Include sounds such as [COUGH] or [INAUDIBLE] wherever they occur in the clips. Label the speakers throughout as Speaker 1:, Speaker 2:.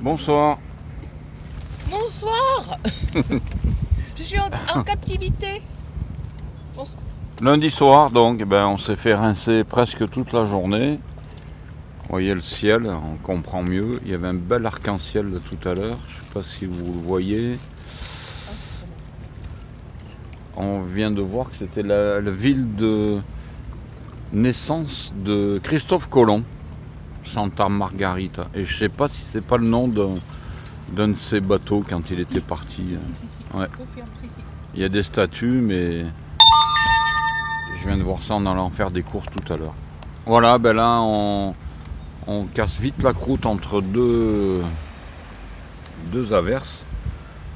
Speaker 1: Bonsoir.
Speaker 2: Bonsoir [LAUGHS] Je suis en, en captivité. Bonsoir.
Speaker 1: Lundi soir, donc, eh ben, on s'est fait rincer presque toute la journée. Vous voyez le ciel, on comprend mieux. Il y avait un bel arc-en-ciel de tout à l'heure. Je ne sais pas si vous le voyez. On vient de voir que c'était la, la ville de naissance de Christophe Colomb, Santa Margarita. Et je ne sais pas si c'est pas le nom d'un de ses bateaux quand il était parti.
Speaker 2: Si, si.
Speaker 1: Ouais. Il y a des statues, mais je viens de voir ça en allant faire des courses tout à l'heure. Voilà, ben là, on, on casse vite la croûte entre deux, deux averses.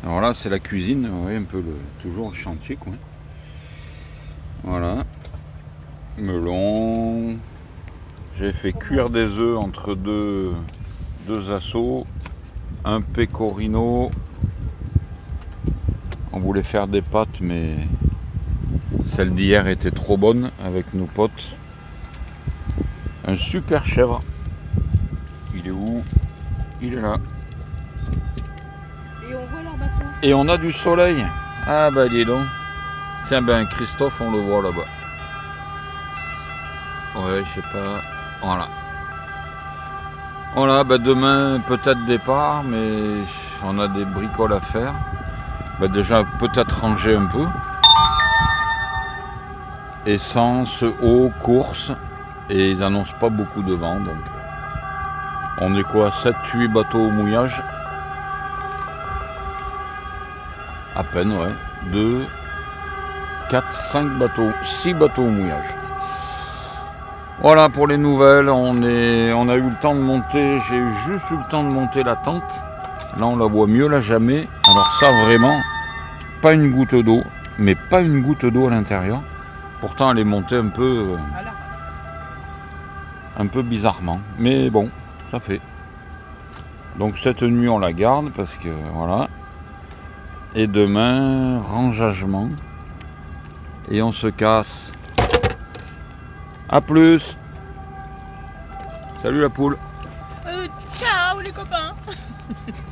Speaker 1: Alors là, c'est la cuisine, vous voyez un peu le, toujours le chantier, quoi. Voilà. Melon. J'ai fait cuire des œufs entre deux, deux assauts. Un pecorino. On voulait faire des pâtes, mais celle d'hier était trop bonne avec nos potes. Un super chèvre. Il est où? Il est là.
Speaker 2: Et on voit leur bateau.
Speaker 1: Et on a du soleil. Ah bah dis donc. Tiens ben Christophe, on le voit là-bas. Ouais, je sais pas. Voilà. Voilà, bah demain peut-être départ, mais on a des bricoles à faire. Bah déjà peut-être ranger un peu. Essence, eau, course. Et ils annoncent pas beaucoup de vent, donc. On est quoi 7-8 bateaux au mouillage? À peine, ouais. 2, 4, 5 bateaux. 6 bateaux au mouillage. Voilà pour les nouvelles. On, est, on a eu le temps de monter. J'ai juste eu le temps de monter la tente. Là, on la voit mieux, là, jamais. Alors, ça, vraiment, pas une goutte d'eau. Mais pas une goutte d'eau à l'intérieur. Pourtant, elle est montée un peu, euh, un peu bizarrement. Mais bon, ça fait. Donc, cette nuit, on la garde parce que voilà. Et demain, rangagement. Et on se casse. A plus. Salut la poule.
Speaker 2: euh, ciao les copains [LAUGHS]